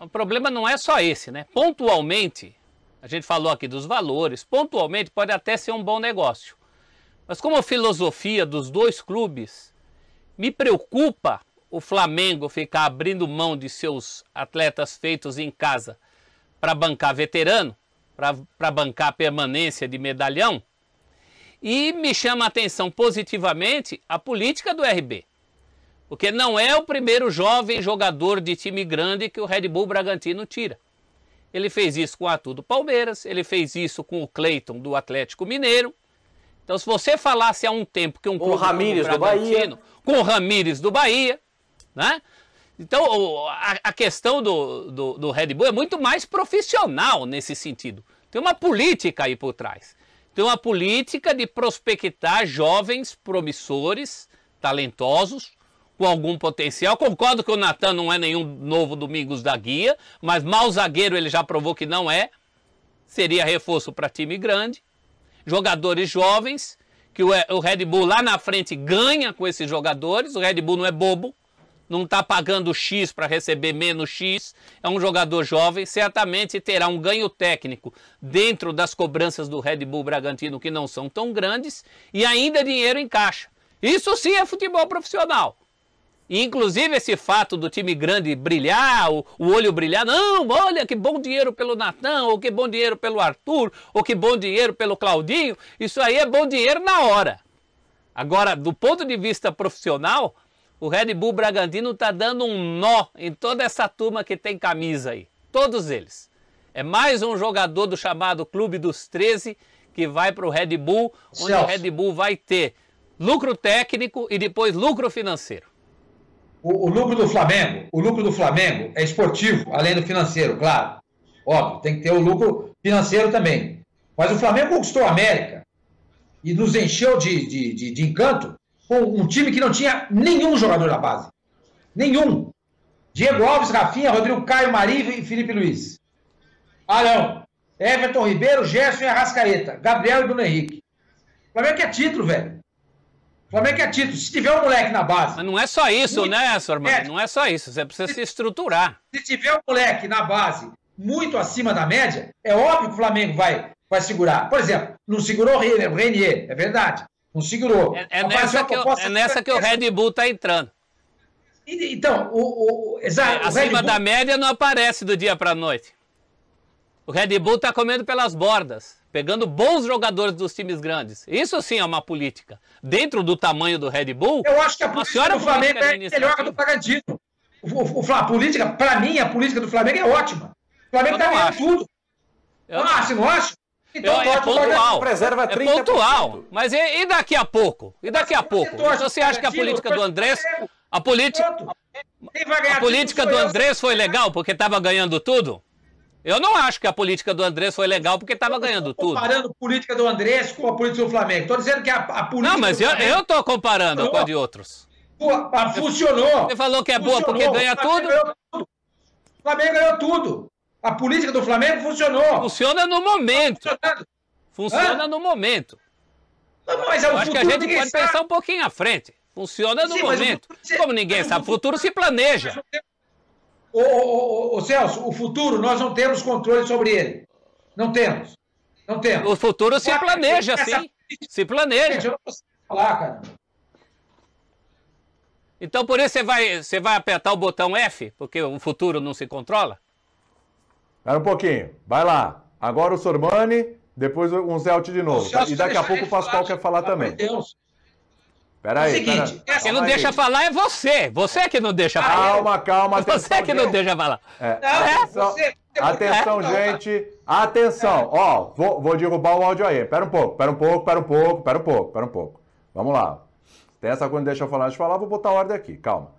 o problema não é só esse, né? Pontualmente, a gente falou aqui dos valores, pontualmente pode até ser um bom negócio. Mas como a filosofia dos dois clubes, me preocupa o Flamengo ficar abrindo mão de seus atletas feitos em casa para bancar veterano, para bancar permanência de medalhão. E me chama a atenção positivamente a política do RB. Porque não é o primeiro jovem jogador de time grande que o Red Bull Bragantino tira. Ele fez isso com o Arthur do Palmeiras, ele fez isso com o Cleiton do Atlético Mineiro. Então, se você falasse há um tempo que um com o Ramires do Bahia, com o Ramires do Bahia, né? Então, a, a questão do, do, do Red Bull é muito mais profissional nesse sentido. Tem uma política aí por trás. Tem uma política de prospectar jovens promissores, talentosos, com algum potencial. Concordo que o Natan não é nenhum novo Domingos da Guia, mas mal zagueiro ele já provou que não é. Seria reforço para time grande. Jogadores jovens, que o Red Bull lá na frente ganha com esses jogadores. O Red Bull não é bobo, não está pagando X para receber menos X. É um jogador jovem, certamente terá um ganho técnico dentro das cobranças do Red Bull Bragantino, que não são tão grandes, e ainda dinheiro em caixa. Isso sim é futebol profissional. E, inclusive esse fato do time grande brilhar, o, o olho brilhar, não, olha que bom dinheiro pelo Natan, ou que bom dinheiro pelo Arthur, ou que bom dinheiro pelo Claudinho, isso aí é bom dinheiro na hora. Agora, do ponto de vista profissional, o Red Bull Bragantino está dando um nó em toda essa turma que tem camisa aí. Todos eles. É mais um jogador do chamado Clube dos 13 que vai para o Red Bull, onde Celso. o Red Bull vai ter lucro técnico e depois lucro financeiro. O, o, lucro do Flamengo, o lucro do Flamengo é esportivo, além do financeiro, claro. Óbvio, tem que ter o lucro financeiro também. Mas o Flamengo conquistou a América e nos encheu de, de, de, de encanto com um time que não tinha nenhum jogador da base. Nenhum. Diego Alves, Rafinha, Rodrigo Caio, Marinho e Felipe Luiz. Arão, Everton Ribeiro, Gerson e Arrascaeta. Gabriel e Bruno Henrique. O Flamengo quer título, velho. O Flamengo quer título. Se tiver um moleque na base. Mas não é só isso, muito, né, Sormano? É, não é só isso. Você precisa se, se estruturar. Se tiver um moleque na base muito acima da média, é óbvio que o Flamengo vai, vai segurar. Por exemplo, não segurou o Renier, é verdade. Não segurou. É, é nessa, que, eu, é nessa que o Red Bull está entrando. Então, o, o, exato, acima Bull... da média não aparece do dia para a noite. O Red Bull está comendo pelas bordas pegando bons jogadores dos times grandes. Isso sim é uma política. Dentro do tamanho do Red Bull. Eu acho que a política do Flamengo é melhor que a do Bragantino. O, o, a política, para mim, a política do Flamengo é ótima. O Flamengo está ganhando tudo. Eu ah, você não acha? Então, eu, é pontual. Preserva 30%. É pontual. Mas e, e, daqui a pouco? E daqui a pouco? Então você acha que a política do Andrés. A política. A política do Andrés foi legal porque estava ganhando tudo? Eu não acho que a política do Andrés foi legal porque estava ganhando tudo. comparando a política do Andrés com a política do Flamengo. Estou dizendo que a, a política. Não, mas eu estou comparando com a de outros. funcionou. Você falou que é boa porque ganha tudo. tudo. O Flamengo ganhou tudo. A política do Flamengo funcionou. Funciona no momento. Tá Funciona Hã? no momento. Mas é o acho que a gente pode sabe. pensar um pouquinho à frente. Funciona no Sim, momento. Como ninguém sabe, o futuro se planeja. Ô, ô, ô, Celso, o futuro nós não temos controle sobre ele. Não temos. Não temos. O futuro se planeja, sim. Se planeja. Gente, eu não consigo falar, cara. Então por isso você vai, você vai apertar o botão F, porque o futuro não se controla? Espera um pouquinho. Vai lá. Agora o Sormani, depois um Zelt de novo. E daqui a pouco o Pascoal quer falar também. Deus. Peraí, é o seguinte, pera... quem não deixa falar é você. Você que não deixa falar. Calma, calma. Você que não deixa falar. É. Não, atenção, você... atenção é. gente. Atenção. Ó, vou, vou derrubar o áudio aí. Pera um pouco, pera um pouco, pera um pouco, pera um pouco, pera um pouco. Vamos lá. Tem essa coisa, deixa eu falar, deixa eu falar, vou botar a ordem aqui. Calma.